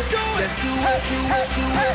let's do it, do it, do it.